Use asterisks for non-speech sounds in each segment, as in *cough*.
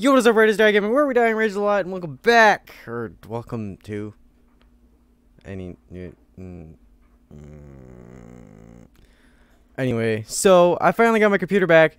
Yo, what is up, Raiders Gaming? Where are we dying Rage a lot? And welcome back, or welcome to any. Mm, mm. Anyway, so I finally got my computer back,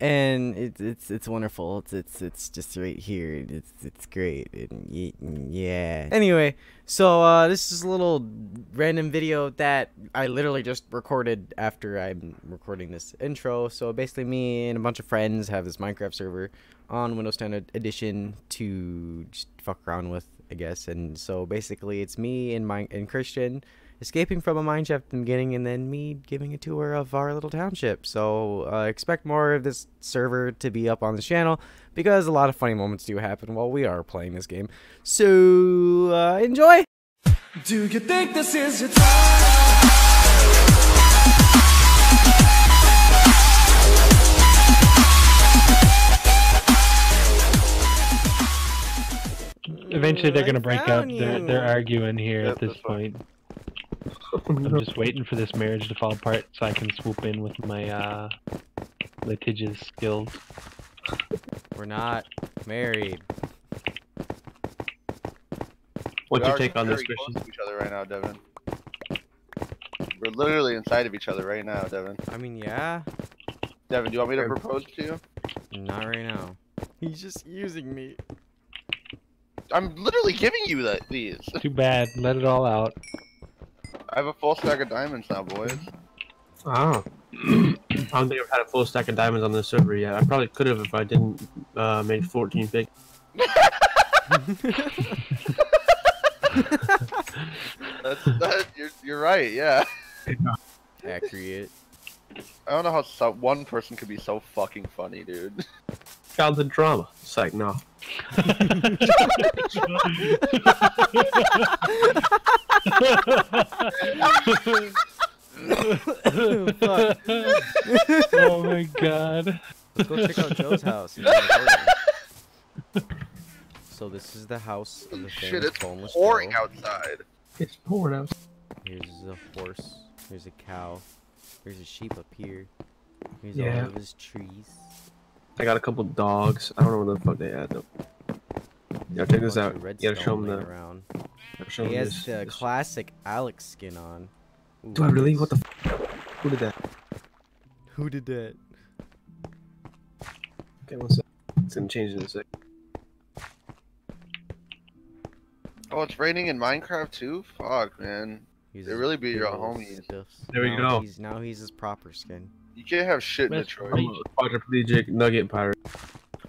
and it's it's it's wonderful. It's it's it's just right here. It's it's great. And yeah. Anyway, so uh, this is a little random video that I literally just recorded after I'm recording this intro. So basically, me and a bunch of friends have this Minecraft server on Windows 10 Edition to just fuck around with, I guess. And so basically, it's me and my and Christian escaping from a mine shaft in the beginning, and then me giving a tour of our little township. So uh, expect more of this server to be up on this channel because a lot of funny moments do happen while we are playing this game. So uh, enjoy. Do you think this is your time? Eventually, they're gonna break up. found They're they're arguing here Yep, at this point. fine. Point. I'm *laughs* just waiting for this marriage to fall apart so I can swoop in with my uh litigious skills. We're not married. What's We your take on this, very close Christian? to each other right now, Devin. We're literally inside of each other right now, Devin. I mean, yeah, Devin, do you want me to propose to you? not right now. He's just using me. I'm literally giving you that these. Too bad. Let it all out. I have a full stack of diamonds now, boys. Oh. *clears throat* I don't think I've had a full stack of diamonds on this server yet. I probably could have if I didn't uh, make 14 big. *laughs* *laughs* That's that. You're you're right. Yeah. Accurate. I don't know how so, one person could be so fucking funny, dude. Childhood drama. It's like, no. *laughs* Oh my god. Let's go check out Joe's house. So this is the house of the Shit, famous it's boneless pouring Joe. outside. It's pouring out. Here's a horse. Here's a cow. Here's a sheep up here. Here's Yeah. all of his trees. I got a couple dogs. I don't know where the fuck they at though. Yeah, check this out. of You gotta show redstone 'em laying the- Around. I'll show He them has this- the this- classic Alex skin on. Ooh, Do I really? What the f- Who did that? Who did that? Okay, one sec. It's gonna change in a sec. Oh, it's raining in Minecraft too. Fuck, man. He's They his really be your old homies. There we Now go. He's, now he's his proper skin. You can't have shit in Where's Detroit. I'm a quadriplegic nugget pirate.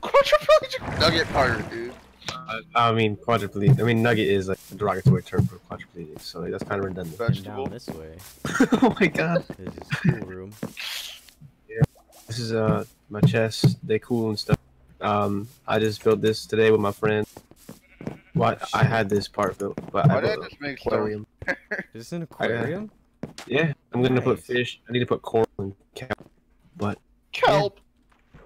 Quadriplegic nugget pirate, dude. I, I mean, quadriplegic. I mean, nugget is like a derogatory term for quadriplegic, so that's kind of redundant. Vegetable. down this way *laughs* oh my god. This is his school room. This is uh my chest. They cool and stuff. Um, I just built this today with my friend. What I had this part built, but Why I did I built just make an stone? aquarium. *laughs* Is this an aquarium? Yeah, I'm gonna put fish. I need to put coral and kelp. But Kelp.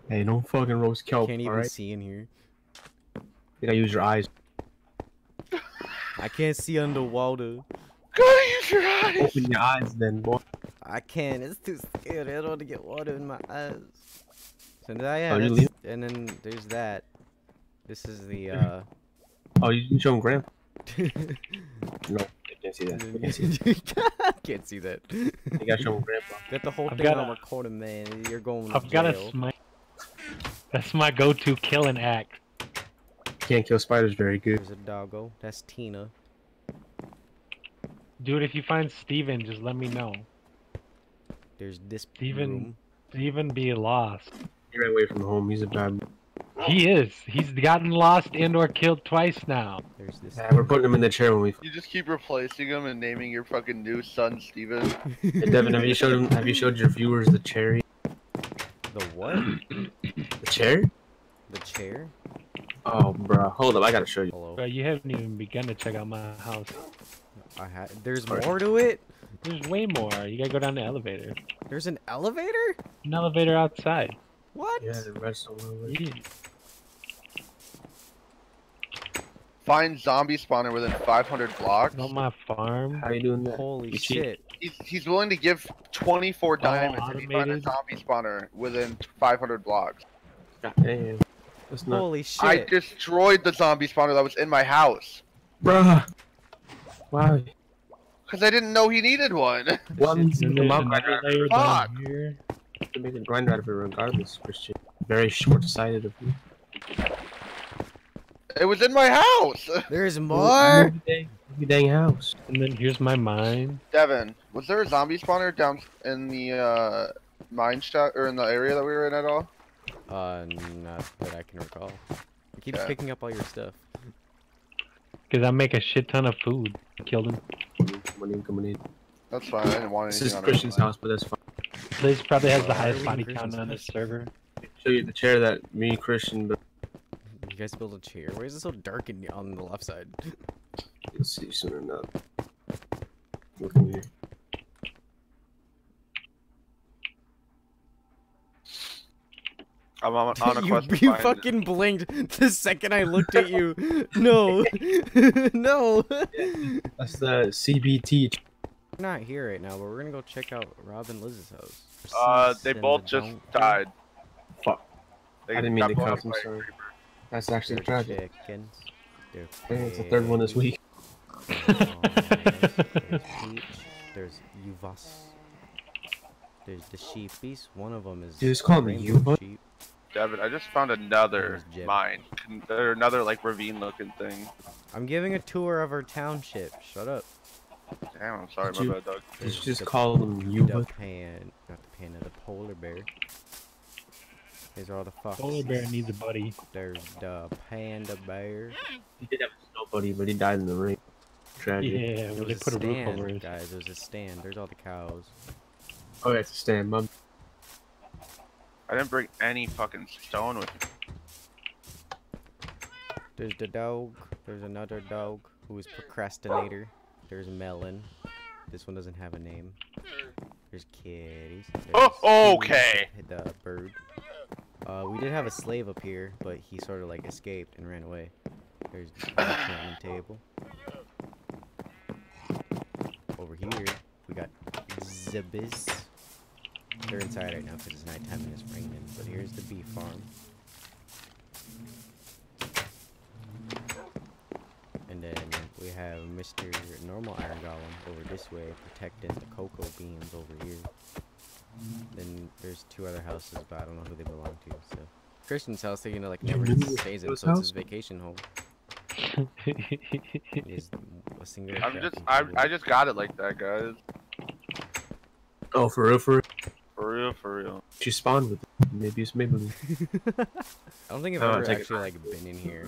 hey, don't fucking roast kelp. Can't even All right, see in here. you gotta use your eyes. I can't see underwater. Gotta use your eyes. Open your eyes, then, boy. I can't. It's too scary. I don't want to get water in my eyes. So now, yeah, Oh, that's- leave- and then there's that. This is the uh. *clears throat* Oh, you can show him Grandpa. *laughs* No, *laughs* I can't see that. I can't see that. can't see that. You gotta show him Grandpa. *laughs* Get the whole I've thing got on a- recording, man. You're going to I've got a jail. smite. That's my go-to killing act. Can't kill spiders very good. There's a doggo. That's Tina. Dude, if you find Steven, just let me know. There's this Steven- room. Steven be lost. He ran away from home. He's a bad. He is. He's gotten lost and or killed twice now. There's this. Yeah, we're putting him in the chair when we. You just keep replacing him and naming your fucking new son Steven. Hey, Devin, have you showed him? Have you showed your viewers the cherry? the what? The chair. The chair? Oh, bro, hold up! I gotta show you. Hello. Bro, you haven't even begun to check out my house. I had. There's Sorry. more to it. There's way more. You gotta go down the elevator. There's an elevator. An elevator outside. What? Yeah, the redstone. one. Yeah. Find zombie spawner within 500 blocks. On my farm. How you doing that? Holy You shit! He's, he's willing to give 24 All diamonds if he finds a zombie spawner within 500 blocks. God damn. That's not. Holy shit! I destroyed the zombie spawner that was in my house. Bruh. Why? Because I didn't know he needed one. Well, *laughs* shit's- you And can there's mount another grinder Fuck. here. to make a grinder out of it regardless, Christian. Very short-sighted of you. It was in my house. *laughs* There's more. dang- dang house. And then here's my mine. Devin, was there a zombie spawner down in the uh, mine shaft or in the area that we were in at all? Uh, not that I can recall. It keeps Yeah. picking up all your stuff. Because I make a shit ton of food. Killed him. Coming in, coming in. That's fine. I didn't want This is on Christian's house, but that's fine. This probably has the highest body count on this server. Show you the chair that me, Christian, but You guys build a chair. Why is it so dark in, on the left side? you'll see soon enough. Look at me. I'm on, *laughs* on a you quest to you find- fucking blinked the second I looked at you. *laughs* No, *laughs* no. That's the CBT. We're not here right now, but we're gonna go check out Rob and Liz's house. Uh, they both just died. Fuck. They I didn't mean to blown cuff, up I'm sorry. Creeper. That's actually They're tragic. chickens. They're Hey, it's the third one this week. Oh, there's Peach. There's Uvas. There's the sheepies. One of them is. Dude, just call him rainbow sheep. Devin, I just found another There's Jeb. mine. Or another like ravine looking thing. I'm giving a tour of our township. Shut up. Damn, I'm sorry, Did my you- bad, dog. Did you just the- call them The Yuva? pan, not the panda, uh, the polar bear. These are all the foxes. Polar bear needs a buddy. There's the panda bear. He did have a snow buddy, but he died in the rain. Tragic. Yeah, There well, they put a roof stand, over it. guys. There's a stand. There's all the cows. Oh, yeah, it's a stand. My I didn't bring any fucking stone with me. There's the dog. There's another dog who is procrastinator. There's Melon. This one doesn't have a name. There's kitties. Oh, okay. Steve, The bird. Uh, we did have a slave up here, but he sort of like escaped and ran away. There's the *coughs* table. Over here, we got Zibis. They're inside right now because it's nighttime and it's raining. But here's the bee farm. And then we have Mr. Normal Iron Golem over this way, protecting the cocoa beans over here. Then there's two other houses, but I don't know who they belong to. So Christian's house, you know, like You never stays in, was so it's his vacation home. *laughs* Is a single. I'm just, I. I just got it like that, guys. Oh, for real, for real? For real, for real. She spawned with it. Maybe it's Maybelline. *laughs* I don't think I've Oh, ever take it actually like been in here.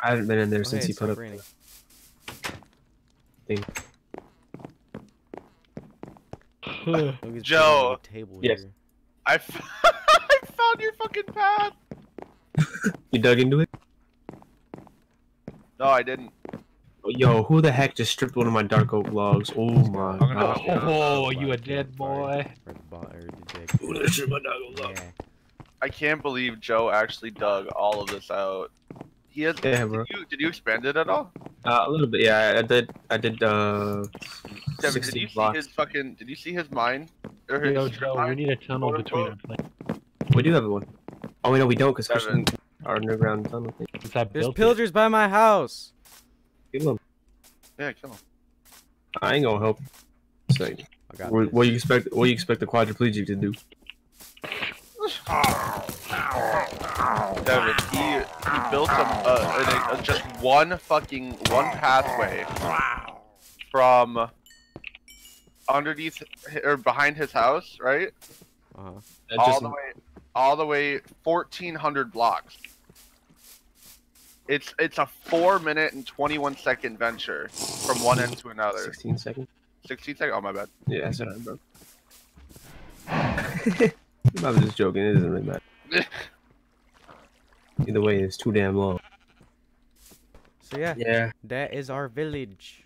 I haven't been in there Okay, since he stop put up. raining. thing. Look, it's building *laughs* Joe. Table Yes. here. I, f- *laughs* I found your fucking path. *laughs* You dug into it? No, I didn't. Yo, who the heck just stripped one of my dark oak logs? Oh my I'm gonna- god. Oh, you a dead boy. or the bo- or the dick. Who just stripped my dark oak log? I can't believe Joe actually dug all of this out. He has. Yeah, bro. Did you, did you expand it at all? Uh, a little bit, yeah. I did. I did. Uh, Devin, did 16 you see his fucking? Did you see his mine? Or his Yo, strip Joe, we need a tunnel Quote, between our unquote. planes. We do have one. Oh wait, no, we don't, because Seven. Christian, our underground tunnel thing. Since I There's built it. pillagers by my house. Kill him. Yeah, kill him. I ain't gonna help. It's like, I got what, this. what you expect? What you expect the quadriplegic to do? Devin, he he built a, uh, a, a, just one fucking one pathway from underneath or behind his house, right? Uh-huh. All just- the way, all the way, fourteen hundred blocks. It's it's a four minute and twenty one second venture from one end to another. 16 seconds. Sixteen seconds. Oh my bad. Yeah, that's what I bro. *laughs* I was just joking. It doesn't really matter. *laughs* Either way, it's too damn long. So yeah, yeah, that is our village.